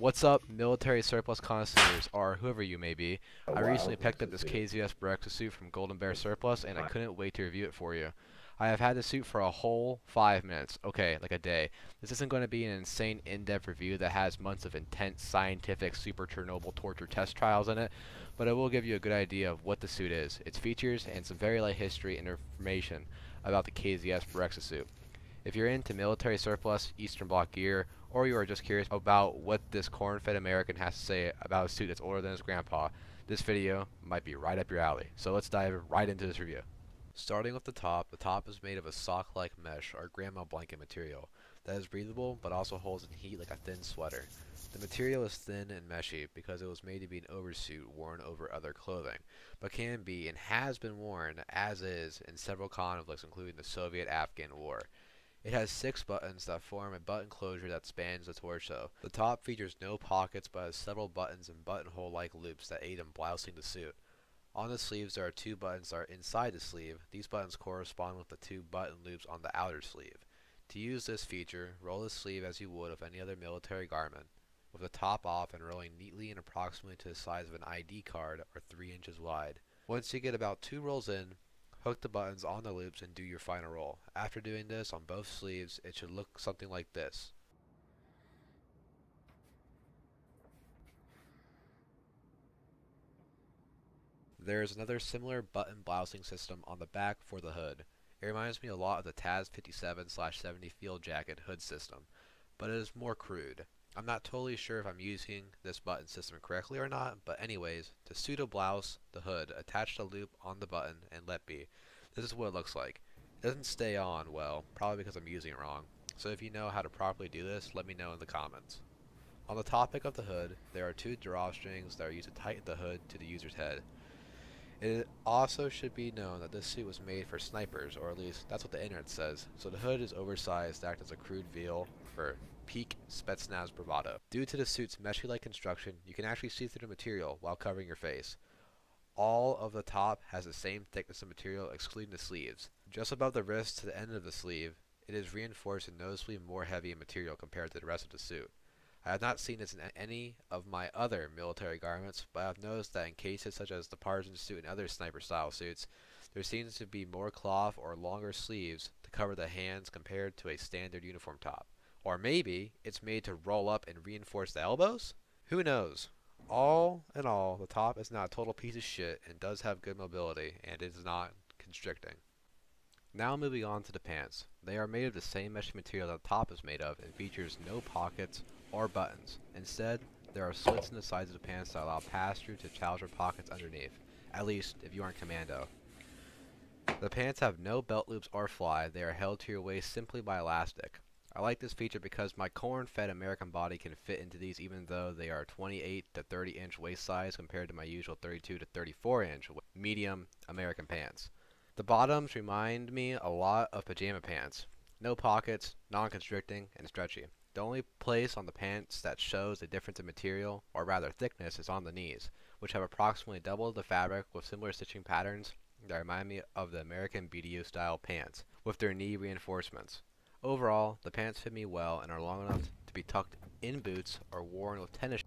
What's up, military surplus connoisseurs, or whoever you may be? I recently picked up this KZS Berezka suit from Golden Bear Surplus, and I couldn't wait to review it for you. I have had the suit for a whole five minutes. Okay, like a day. This isn't going to be an insane in-depth review that has months of intense scientific super Chernobyl torture test trials in it, but it will give you a good idea of what the suit is, its features, and some very light history and information about the KZS Berezka suit. If you're into military surplus, Eastern Bloc gear, or you are just curious about what this corn-fed American has to say about a suit that's older than his grandpa, this video might be right up your alley. So let's dive right into this review. Starting with the top, the top is made of a sock-like mesh or grandma blanket material that is breathable but also holds in heat like a thin sweater. The material is thin and meshy because it was made to be an oversuit worn over other clothing, but can be and has been worn as is in several conflicts including the Soviet-Afghan War. It has six buttons that form a button closure that spans the torso. The top features no pockets but has several buttons and buttonhole-like loops that aid in blousing the suit. On the sleeves there are two buttons that are inside the sleeve. These buttons correspond with the two button loops on the outer sleeve. To use this feature, roll the sleeve as you would of any other military garment, with the top off and rolling neatly and approximately to the size of an ID card or 3 inches wide. Once you get about two rolls in, hook the buttons on the loops and do your final roll. After doing this on both sleeves, it should look something like this. There is another similar button blousing system on the back for the hood. It reminds me a lot of the Taz 57-70 field jacket hood system, but it is more crude. I'm not totally sure if I'm using this button system correctly or not, but anyways, to pseudo blouse the hood, attach the loop on the button and let be. This is what it looks like. It doesn't stay on well, probably because I'm using it wrong. So if you know how to properly do this, let me know in the comments. On the topic of the hood, there are two drawstrings that are used to tighten the hood to the user's head. It also should be known that this suit was made for snipers, or at least that's what the internet says, so the hood is oversized to act as a crude veil for peak Spetsnaz bravado. Due to the suit's meshy-like construction, you can actually see through the material while covering your face. All of the top has the same thickness of material excluding the sleeves. Just above the wrist to the end of the sleeve, it is reinforced and noticeably more heavy in material compared to the rest of the suit. I have not seen this in any of my other military garments, but I have noticed that in cases such as the partisan suit and other sniper-style suits, there seems to be more cloth or longer sleeves to cover the hands compared to a standard uniform top. Or maybe it's made to roll up and reinforce the elbows? Who knows? All in all, the top is not a total piece of shit and does have good mobility, and is not constricting. Now moving on to the pants. They are made of the same mesh material that the top is made of and features no pockets or buttons. Instead, there are slits in the sides of the pants that allow pass-through to trouser pockets underneath, at least if you aren't commando. The pants have no belt loops or fly, they are held to your waist simply by elastic. I like this feature because my corn-fed American body can fit into these even though they are 28 to 30 inch waist size compared to my usual 32 to 34 inch medium American pants. The bottoms remind me a lot of pajama pants. No pockets, non-constricting, and stretchy. The only place on the pants that shows a difference in material, or rather thickness, is on the knees, which have approximately double the fabric with similar stitching patterns that remind me of the American BDU style pants, with their knee reinforcements. Overall, the pants fit me well and are long enough to be tucked in boots or worn with tennis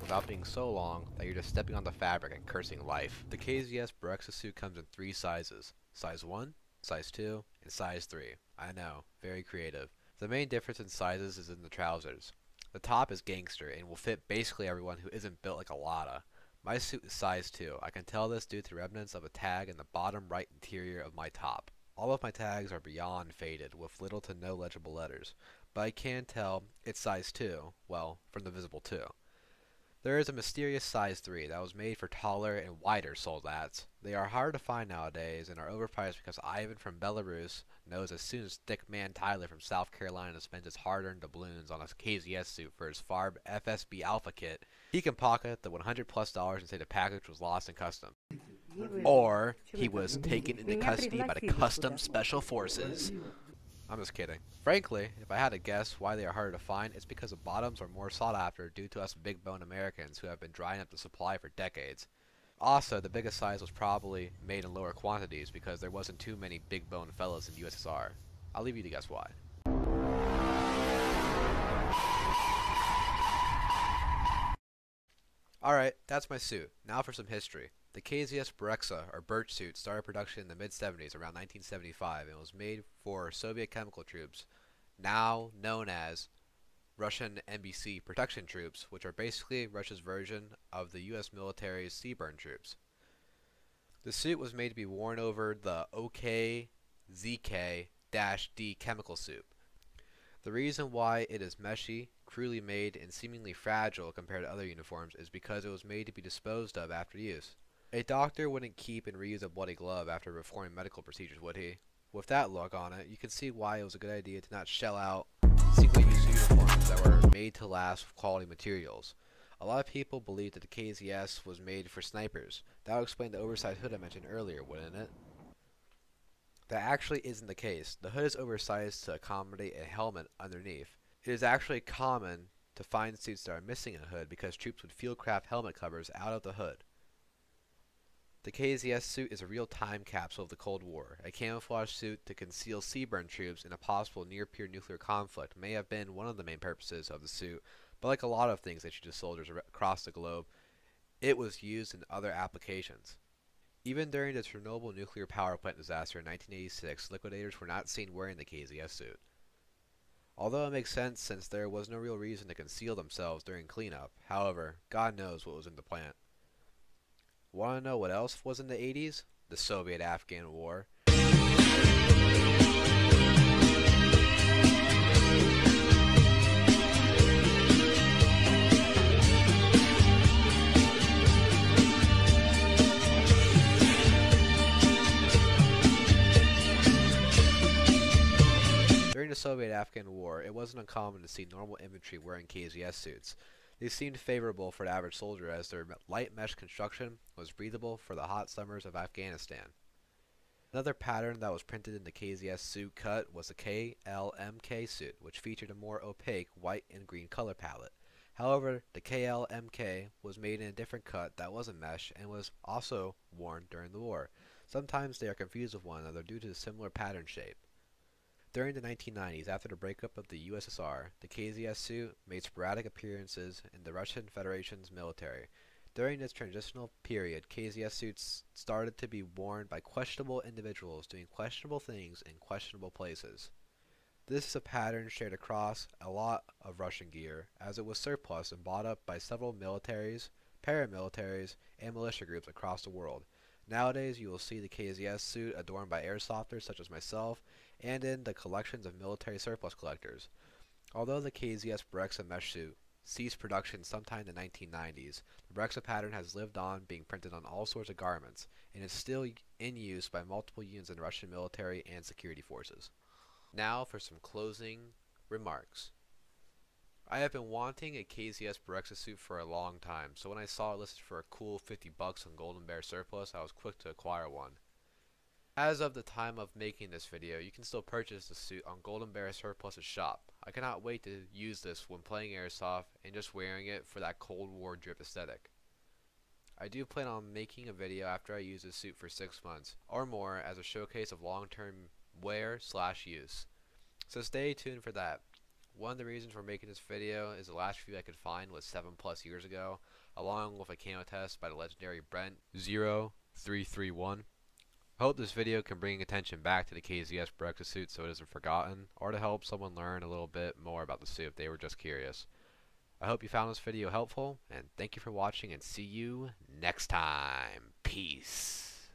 without being so long that you're just stepping on the fabric and cursing life. The KZS Berezka suit comes in three sizes, size 1, size 2, and size 3. I know, very creative. The main difference in sizes is in the trousers. The top is gangster and will fit basically everyone who isn't built like a Lotta. My suit is size 2. I can tell this due to remnants of a tag in the bottom right interior of my top. All of my tags are beyond faded, with little to no legible letters, but I can tell it's size 2, well, from the visible 2. There is a mysterious size 3 that was made for taller and wider soldats. They are hard to find nowadays and are overpriced because Ivan from Belarus knows as soon as thick man Tyler from South Carolina spends his hard-earned doubloons on a KZS suit for his FARB FSB Alpha kit, he can pocket the 100 plus dollars and say the package was lost in custom. Or he was taken into custody by the custom special forces. I'm just kidding. Frankly, if I had to guess why they are harder to find, it's because the bottoms are more sought after due to us big bone Americans who have been drying up the supply for decades. Also, the biggest size was probably made in lower quantities because there wasn't too many big bone fellas in the USSR. I'll leave you to guess why. Alright, that's my suit. Now for some history. The KZS Berezka, or Birch suit, started production in the mid-70s, around 1975, and was made for Soviet chemical troops, now known as Russian NBC protection troops, which are basically Russia's version of the U.S. military's CBRN troops. The suit was made to be worn over the OK-ZK-D chemical suit. The reason why it is meshy, crudely made, and seemingly fragile compared to other uniforms is because it was made to be disposed of after use. A doctor wouldn't keep and reuse a bloody glove after performing medical procedures, would he? With that look on it, you can see why it was a good idea to not shell out single-use uniforms that were made to last with quality materials. A lot of people believe that the KZS was made for snipers. That would explain the oversized hood I mentioned earlier, wouldn't it? That actually isn't the case. The hood is oversized to accommodate a helmet underneath. It is actually common to find suits that are missing a hood because troops would fieldcraft helmet covers out of the hood. The KZS suit is a real time capsule of the Cold War. A camouflage suit to conceal CBRN troops in a possible near-peer nuclear conflict may have been one of the main purposes of the suit, but like a lot of things issued to soldiers across the globe, it was used in other applications. Even during the Chernobyl nuclear power plant disaster in 1986, liquidators were not seen wearing the KZS suit. Although it makes sense since there was no real reason to conceal themselves during cleanup, however, God knows what was in the plant. Want to know what else was in the 80s? The Soviet-Afghan War. During the Soviet-Afghan War, it wasn't uncommon to see normal infantry wearing KZS suits. They seemed favorable for the average soldier as their light mesh construction was breathable for the hot summers of Afghanistan. Another pattern that was printed in the KZS suit cut was the KLMK suit, which featured a more opaque white and green color palette. However, the KLMK was made in a different cut that wasn't mesh and was also worn during the war. Sometimes they are confused with one another due to the similar pattern shape. During the 1990s, after the breakup of the USSR, the KZS suit made sporadic appearances in the Russian Federation's military. During this transitional period, KZS suits started to be worn by questionable individuals doing questionable things in questionable places. This is a pattern shared across a lot of Russian gear, as it was surplus and bought up by several militaries, paramilitaries, and militia groups across the world. Nowadays, you will see the KZS suit adorned by airsofters such as myself and in the collections of military surplus collectors. Although the KZS Berezka mesh suit ceased production sometime in the 1990s, the Berezka pattern has lived on being printed on all sorts of garments and is still in use by multiple units in the Russian military and security forces. Now for some closing remarks. I have been wanting a KZS Berezka suit for a long time, so when I saw it listed for a cool 50 bucks on Golden Bear Surplus, I was quick to acquire one. As of the time of making this video, you can still purchase the suit on Golden Bear Surplus's shop. I cannot wait to use this when playing Airsoft and just wearing it for that Cold War drip aesthetic. I do plan on making a video after I use this suit for 6 months or more as a showcase of long-term wear slash use. So stay tuned for that. One of the reasons for making this video is the last review I could find was 7 plus years ago, along with a camo test by the legendary Brent 0331. I hope this video can bring attention back to the KZS Berezka suit so it isn't forgotten, or to help someone learn a little bit more about the suit if they were just curious. I hope you found this video helpful, and thank you for watching, and see you next time. Peace.